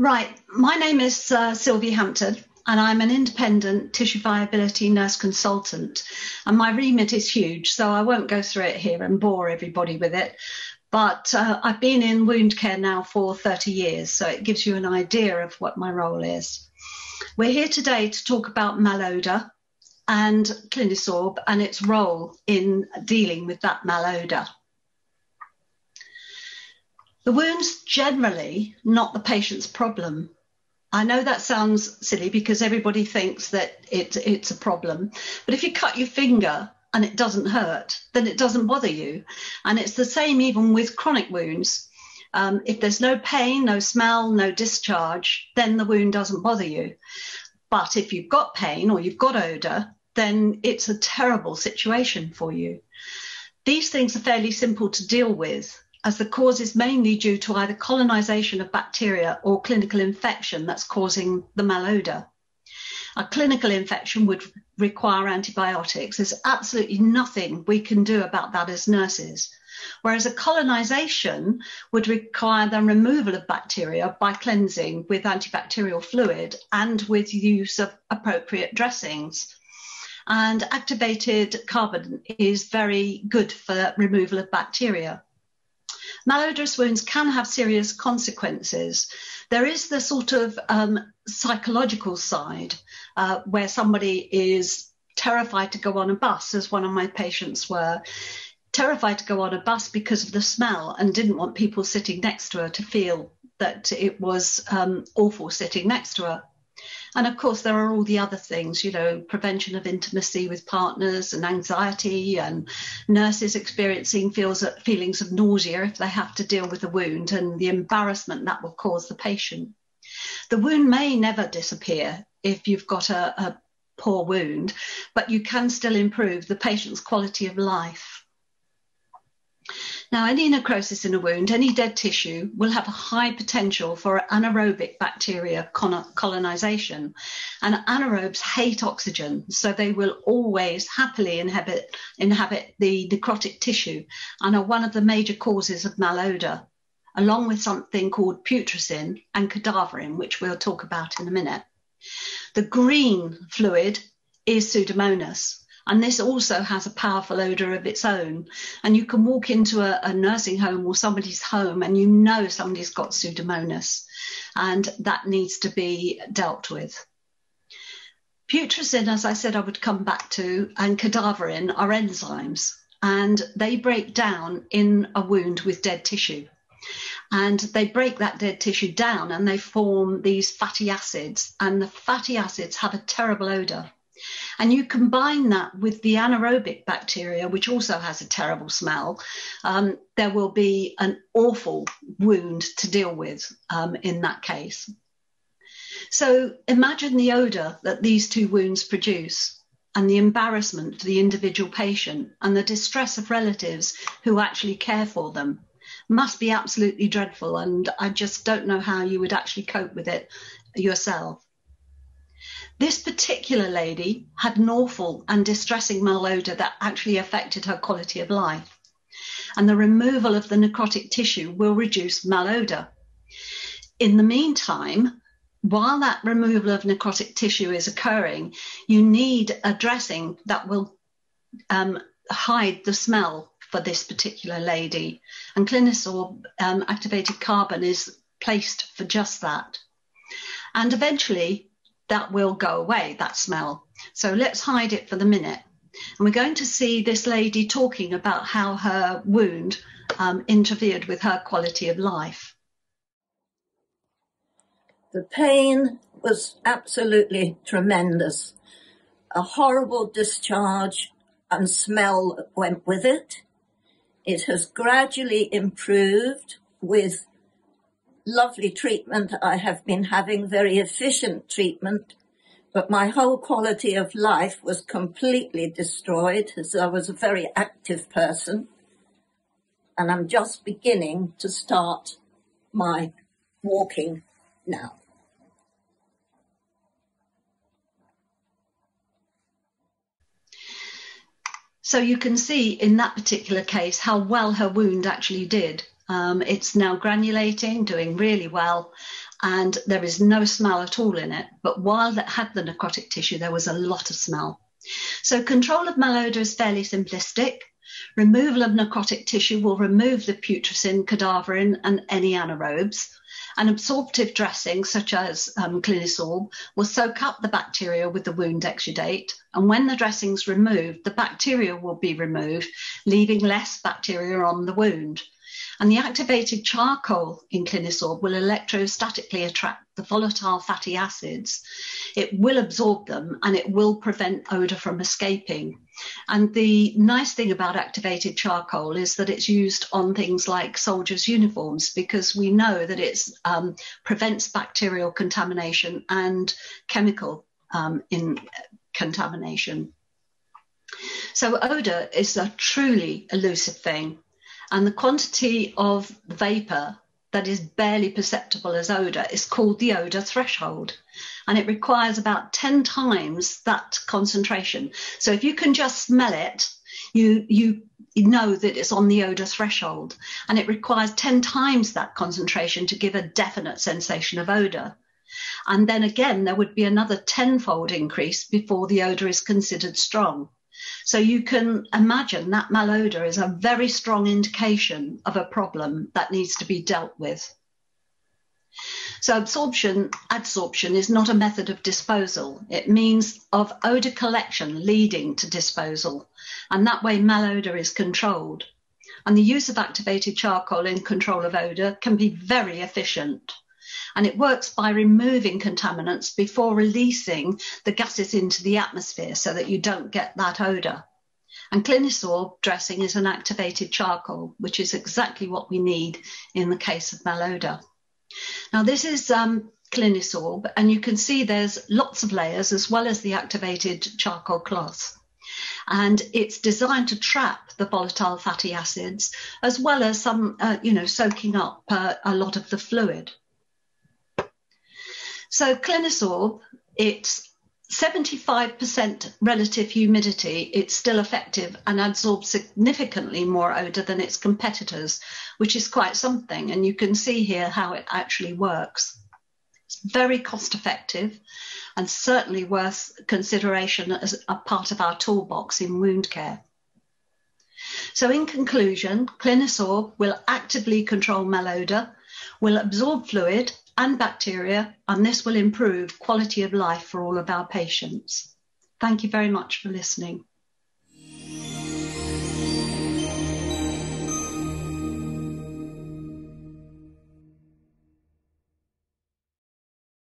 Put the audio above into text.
Right, my name is uh, Sylvie Hampton and I'm an independent tissue viability nurse consultant. And my remit is huge, so I won't go through it here and bore everybody with it. But uh, I've been in wound care now for 30 years, so it gives you an idea of what my role is. We're here today to talk about malodor and Clinisorb and its role in dealing with that malodor. The wound's generally not the patient's problem. I know that sounds silly because everybody thinks that it, it's a problem, but if you cut your finger and it doesn't hurt, then it doesn't bother you. And it's the same even with chronic wounds. Um, if there's no pain, no smell, no discharge, then the wound doesn't bother you. But if you've got pain or you've got odour, then it's a terrible situation for you. These things are fairly simple to deal with as the cause is mainly due to either colonization of bacteria or clinical infection that's causing the malodor. A clinical infection would require antibiotics. There's absolutely nothing we can do about that as nurses. Whereas a colonization would require the removal of bacteria by cleansing with antibacterial fluid and with use of appropriate dressings. And activated carbon is very good for removal of bacteria malodorous wounds can have serious consequences. There is the sort of um, psychological side uh, where somebody is terrified to go on a bus, as one of my patients were, terrified to go on a bus because of the smell and didn't want people sitting next to her to feel that it was um, awful sitting next to her. And of course, there are all the other things, you know, prevention of intimacy with partners and anxiety, and nurses experiencing feels, feelings of nausea if they have to deal with a wound and the embarrassment that will cause the patient. The wound may never disappear if you've got a, a poor wound, but you can still improve the patient's quality of life. Now, any necrosis in a wound, any dead tissue will have a high potential for anaerobic bacteria colonization. And anaerobes hate oxygen, so they will always happily inhabit, inhabit the necrotic tissue and are one of the major causes of malodor, along with something called putrescine and cadaverine, which we'll talk about in a minute. The green fluid is Pseudomonas. And this also has a powerful odor of its own. And you can walk into a, a nursing home or somebody's home and you know somebody's got Pseudomonas and that needs to be dealt with. Putrescine, as I said, I would come back to, and cadaverine are enzymes and they break down in a wound with dead tissue. And they break that dead tissue down and they form these fatty acids. And the fatty acids have a terrible odor. And you combine that with the anaerobic bacteria, which also has a terrible smell, um, there will be an awful wound to deal with um, in that case. So imagine the odour that these two wounds produce and the embarrassment for the individual patient and the distress of relatives who actually care for them must be absolutely dreadful. And I just don't know how you would actually cope with it yourself. This particular lady had an awful and distressing malodor that actually affected her quality of life. And the removal of the necrotic tissue will reduce malodor. In the meantime, while that removal of necrotic tissue is occurring, you need a dressing that will um, hide the smell for this particular lady. And Clinisorb um, activated carbon is placed for just that. And eventually, that will go away, that smell. So let's hide it for the minute. And we're going to see this lady talking about how her wound um, interfered with her quality of life. The pain was absolutely tremendous. A horrible discharge and smell went with it. It has gradually improved with lovely treatment. I have been having very efficient treatment, but my whole quality of life was completely destroyed as I was a very active person. And I'm just beginning to start my walking now. So you can see in that particular case how well her wound actually did. Um, it's now granulating, doing really well. and there is no smell at all in it. But while that had the necrotic tissue, there was a lot of smell. So control of malodor is fairly simplistic. Removal of necrotic tissue will remove the putrescine, cadaverine, and any anaerobes. An absorptive dressing, such as um, Clinisorb, will soak up the bacteria with the wound exudate. And when the dressing's removed, the bacteria will be removed, leaving less bacteria on the wound. And the activated charcoal in Clinisorb will electrostatically attract the volatile fatty acids. It will absorb them and it will prevent odour from escaping. And the nice thing about activated charcoal is that it's used on things like soldiers' uniforms because we know that it um, prevents bacterial contamination and chemical um, in contamination. So odour is a truly elusive thing and the quantity of vapor that is barely perceptible as odor is called the odor threshold. And it requires about 10 times that concentration. So if you can just smell it, you, you know that it's on the odor threshold. And it requires 10 times that concentration to give a definite sensation of odor. And then again, there would be another tenfold increase before the odor is considered strong. So you can imagine that malodor is a very strong indication of a problem that needs to be dealt with. So absorption, adsorption is not a method of disposal. It means of odor collection leading to disposal. And that way malodor is controlled. And the use of activated charcoal in control of odor can be very efficient and it works by removing contaminants before releasing the gases into the atmosphere so that you don't get that odour. And Clinisorb dressing is an activated charcoal, which is exactly what we need in the case of malodor. Now this is um, Clinisorb, and you can see there's lots of layers as well as the activated charcoal cloth. And it's designed to trap the volatile fatty acids as well as some, uh, you know, soaking up uh, a lot of the fluid. So Clinisorb, it's 75% relative humidity, it's still effective and absorbs significantly more odour than its competitors, which is quite something. And you can see here how it actually works. It's very cost effective and certainly worth consideration as a part of our toolbox in wound care. So in conclusion, Clinisorb will actively control malodor, will absorb fluid and bacteria, and this will improve quality of life for all of our patients. Thank you very much for listening.